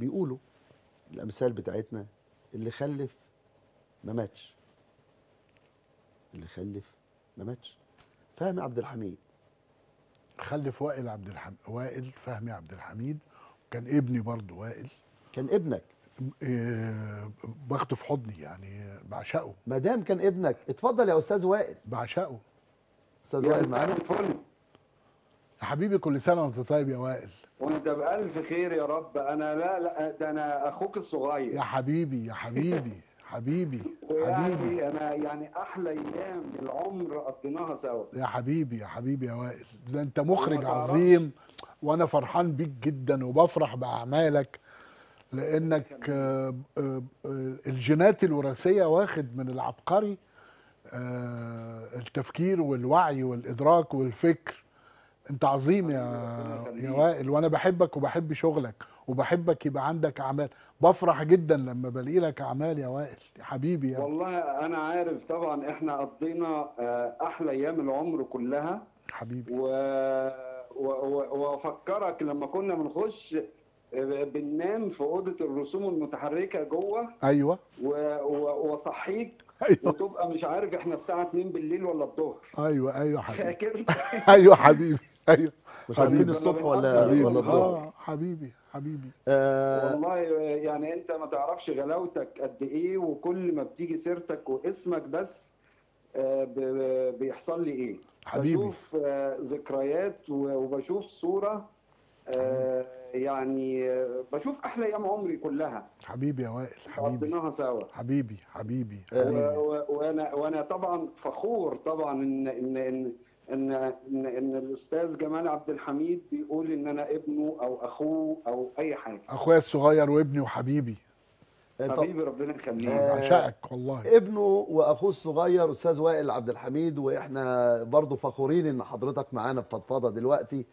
بيقولوا الأمثال بتاعتنا اللي خلف ما ماتش. اللي خلف ما ماتش. فهمي عبد الحميد. خلف وائل عبد الحميد وائل فهمي عبد الحميد. كان ابني برضه وائل. كان ابنك. إيه باخده في حضني يعني بعشقه. ما دام كان ابنك. اتفضل يا أستاذ وائل. بعشقه. أستاذ وائل معانا. يا حبيبي كل سنة وأنت طيب يا وائل. وانت بألف خير يا رب. أنا لا لا ده أنا أخوك الصغير. يا حبيبي يا حبيبي حبيبي حبيبي. أنا يعني أحلى أيام العمر قضيناها سوا. يا حبيبي يا حبيبي يا وائل ده أنت مخرج. عظيم وأنا فرحان بيك جدا وبفرح بأعمالك لأنك آه، آه، آه، الجينات الوراثية واخد من العبقري التفكير والوعي والإدراك والفكر. انت عظيم يا. يا وائل وأنا بحبك وبحب شغلك وبحبك يبقى عندك أعمال. بفرح جدا لما بلاقي لك أعمال يا وائل حبيبي يا والله أنا عارف طبعا إحنا قضينا آه، أحلى أيام العمر كلها. حبيبي. و... و... و... وأفكرك لما كنا بنخش آه، بننام في أوضة الرسوم المتحركة جوه. أيوه. و... و... واصحيك أيوه. وتبقى مش عارف إحنا الساعة 2 بالليل ولا الظهر. أيوه أيوه حبيبي. فاكر؟ أيوه حبيبي. أيوه. مش عارفين حبيبي. الصبح ولا حبيبي. ولا الظهر. آه حبيبي حبيبي. آه والله يعني أنت ما تعرفش غلاوتك قد إيه وكل ما بتيجي سيرتك واسمك بس آه، بيحصل لي إيه. حبيبي. بشوف آه، ذكريات وبشوف صورة آه، يعني آه، بشوف أحلى أيام عمري كلها. حبيبي يا وائل حبيبي. قضيناها سوا. حبيبي حبيبي آه، حبيبي. وأنا وأنا طبعا فخور طبعا إن إن إن إن إن, إن الأستاذ جمال عبد الحميد بيقول إن أنا ابنه أو أخوه أو أي حاجة أخويا الصغير وابني وحبيبي طب حبيبي ربنا يخليك آه، بعشقك والله ابنه وأخوه الصغير أستاذ وائل عبد الحميد وإحنا برضو فخورين إن حضرتك معانا في فضفضه دلوقتي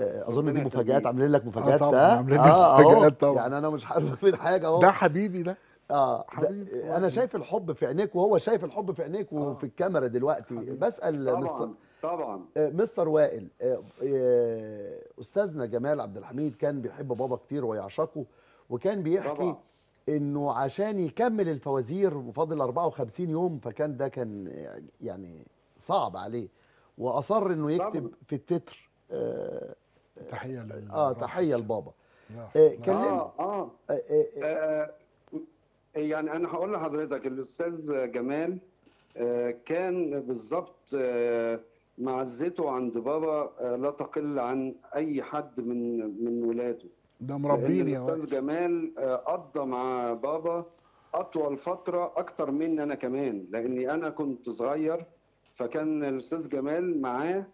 آه، أظن دي مفاجآت. عاملين لك مفاجآت طبعاً، ها؟ عاملين لي آه، أهو. مفاجآت طبعاً. يعني أنا مش عارف من حاجة أهو ده حبيبي ده آه حبيبي. أنا شايف الحب في عينيك وهو شايف الحب في عينيك وفي الكاميرا دلوقتي حبيبي. بسأل مستر طبعا آه، مستر وائل آه، آه، أستاذنا جمال عبد الحميد كان بيحب بابا كتير ويعشقه وكان بيحكي طبعا. إنه عشان يكمل الفوازير وفاضل 54 يوم فكان ده كان يعني صعب عليه وأصر إنه يكتب طبعا. في التتر آه, تحية لل آه تحية لبابا آه يرحمه. كلم آه آه آه آه آه آه، يعني أنا هقول لحضرتك الأستاذ جمال آه، كان بالظبط آه، معزته عند بابا آه، لا تقل عن أي حد من من ولاده. ده مربيني يا الأستاذ وائل جمال آه، قضى مع بابا أطول فترة أكتر مني أنا كمان لأني أنا كنت صغير فكان الأستاذ جمال معاه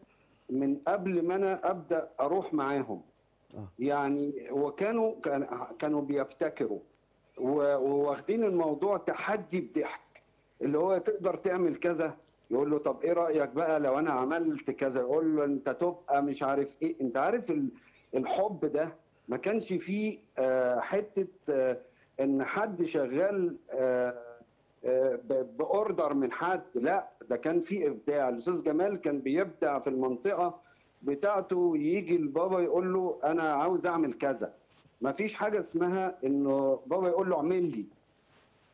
من قبل ما أنا أبدأ أروح معاهم. آه. يعني وكانوا كان- كانوا بيبتكروا. و- وواخدين الموضوع تحدي بضحك اللي هو تقدر تعمل كذا يقول له طب إيه رأيك بقى لو أنا عملت كذا؟ يقول له أنت تبقى مش عارف إيه. أنت عارف ال- الحب ده ما كانش فيه آه، حتة آه، إن حد شغال آه، بأوردر من حد. لا ده كان في إبداع. الأستاذ جمال كان بيبدع في المنطقة بتاعته. يجي البابا يقول له أنا عاوز أعمل كذا. ما فيش حاجة اسمها إنه بابا يقول له اعمل لي.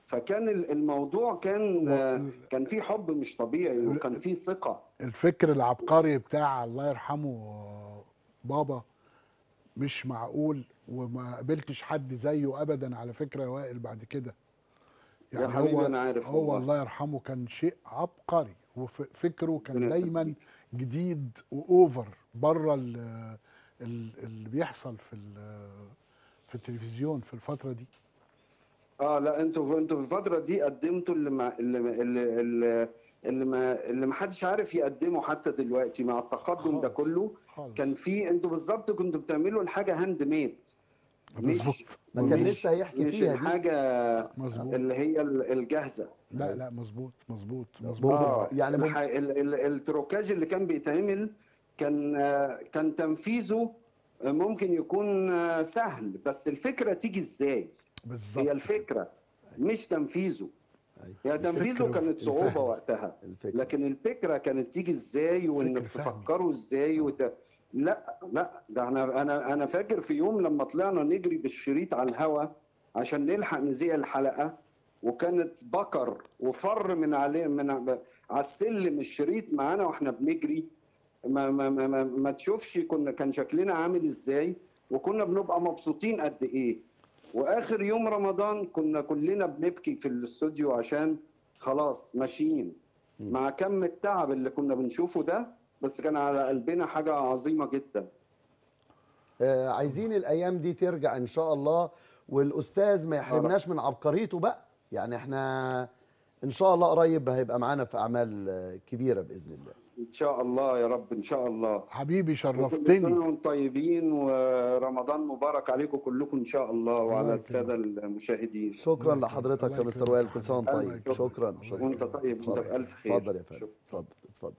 فكان ال- الموضوع كان آه، كان في حب مش طبيعي وكان في ثقة الفكر العبقري بتاع الله يرحمه بابا مش معقول وما قابلتش حد زيه ابدا على فكرة يا وائل بعد كده يا حبيبي أنا عارف هو والله. الله يرحمه كان شيء عبقري وفكره كان دايما. جديد و over بره ال- ال- اللي بيحصل في في التلفزيون في الفترة دي آه لا أنتوا أنتوا في الفترة دي قدمتوا اللي ما اللي اللي, اللي, اللي ما اللي ما حدش عارف يقدمه حتى دلوقتي مع التقدم ده. كله. خالص. كان في أنتوا بالظبط كنتوا بتعملوا الحاجة handmade مظبوط. ما كان لسه هيحكي مش فيها دي. الحاجة مظبوط. اللي هي ال- الجاهزة. لا لا مظبوط مظبوط مظبوط. مظبوط. آه يعني مم- ال ال التروكاج اللي كان بيتعمل كان آه، كان تنفيذه آه، ممكن يكون آه، سهل. بس الفكرة تيجي إزاي؟ بالظبط. هي الفكرة مش تنفيذه. أيوة. هي تنفيذه كانت صعوبة والفهم. وقتها. الفكرة لكن الفكرة كانت تيجي إزاي وانك. تفكروا إزاي وت... لا لا ده أنا أنا أنا فاكر في يوم لما طلعنا نجري بالشريط على الهوا عشان نلحق نذيع الحلقة وكانت بكر وفر من عليه من على السلم الشريط معانا وإحنا بنجري. ما ما ما, ما, ما تشوفش كنا كان شكلنا عامل إزاي وكنا بنبقى مبسوطين قد إيه. وآخر يوم رمضان كنا كلنا بنبكي في الاستوديو عشان خلاص ماشيين. مع كم التعب اللي كنا بنشوفه ده بس كان على قلبنا حاجة عظيمة جدا. آه عايزين الأيام دي ترجع إن شاء الله والأستاذ ما يحرمناش من عبقريته بقى. يعني إحنا إن شاء الله قريب هيبقى معانا في أعمال كبيرة بإذن الله. إن شاء الله يا رب إن شاء الله. حبيبي وكل سنة شرفتني وأنتم طيبين ورمضان مبارك عليكم كلكم إن شاء الله وعلى الله السادة المشاهدين. شكرا الله لحضرتك. يا مستر وائل كل سنة وأنت الله طيب يكرمك. شكرا. وأنت طيب وأنت اتفضل. بالف خير. اتفضل يا فندم. شكرا. اتفضل.